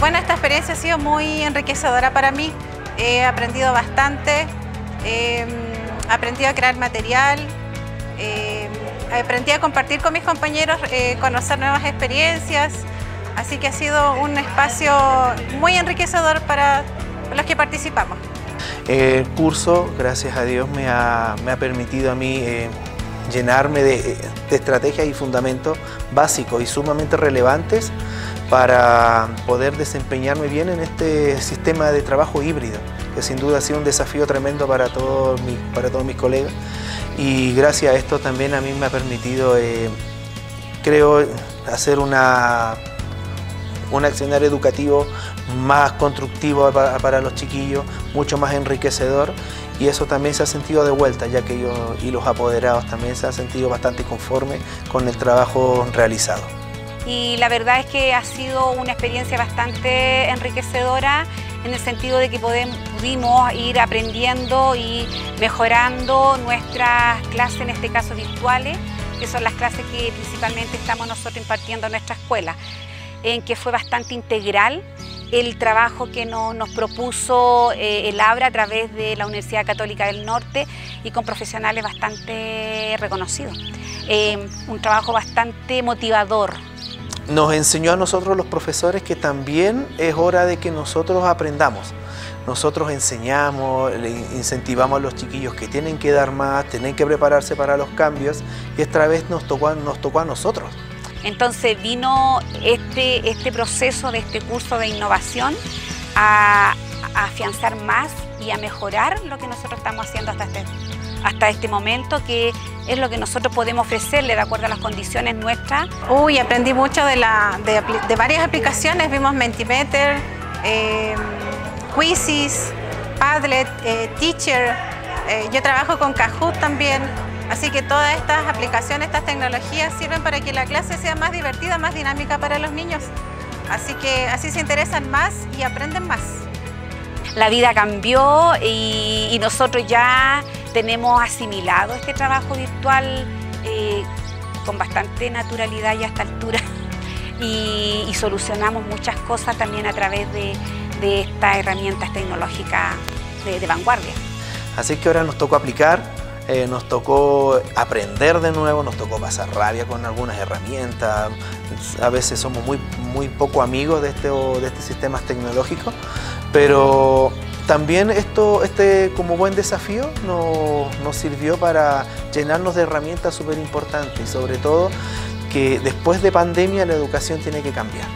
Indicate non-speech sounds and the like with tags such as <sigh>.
bueno, esta experiencia ha sido muy enriquecedora para mí. He aprendido bastante, he mm, aprendido a crear material, eh, aprendí a compartir con mis compañeros, eh, conocer nuevas experiencias, así que ha sido un espacio muy enriquecedor para los que participamos. El curso, gracias a Dios, me ha, permitido a mí eh, llenarme de estrategias y fundamentos básicos y sumamente relevantes para poder desempeñarme bien en este sistema de trabajo híbrido, que sin duda ha sido un desafío tremendo para todos mis, para todos mis colegas. Y gracias a esto también a mí me ha permitido, eh, creo, hacer una, un accionario educativo más constructivo para, para, los chiquillos, mucho más enriquecedor y eso también se ha sentido de vuelta, ya que yo y los apoderados también se han sentido bastante conformes con el trabajo realizado y la verdad es que ha sido una experiencia bastante enriquecedora en el sentido de que pudimos ir aprendiendo y mejorando nuestras clases, en este caso virtuales, que son las clases que principalmente estamos nosotros impartiendo en nuestra escuela, en que fue bastante integral el trabajo que nos propuso eh, el ABRA a través de la Universidad Católica del Norte y con profesionales bastante reconocidos. Eh, un trabajo bastante motivador, nos enseñó a nosotros los profesores que también es hora de que nosotros aprendamos. Nosotros enseñamos, incentivamos a los chiquillos que tienen que dar más, tienen que prepararse para los cambios y esta vez nos tocó, nos tocó a nosotros. Entonces vino este, este proceso de este curso de innovación a, a afianzar más y a mejorar lo que nosotros estamos haciendo hasta este, hasta este momento, que es lo que nosotros podemos ofrecerle de acuerdo a las condiciones nuestras. Uy, aprendí mucho de, la, de, varias aplicaciones, vimos Mentimeter, eh, Quizzes, Padlet, eh, Teacher, eh, yo trabajo con Kahoot también, así que todas estas aplicaciones, estas tecnologías sirven para que la clase sea más divertida, más dinámica para los niños. Así que así se interesan más y aprenden más. La vida cambió y nosotros ya tenemos asimilado este trabajo virtual eh, con bastante naturalidad y hasta altura <laughs> y, solucionamos muchas cosas también a través de, estas herramientas tecnológicas de, vanguardia. Así que ahora nos tocó aplicar, eh, nos tocó aprender de nuevo, nos tocó pasar rabia con algunas herramientas, a veces somos muy, muy poco amigos de, este, de estos sistemas tecnológicos, pero también esto, este como buen desafío nos, nos sirvió para llenarnos de herramientas súper importantes sobre todo que después de pandemia la educación tiene que cambiar.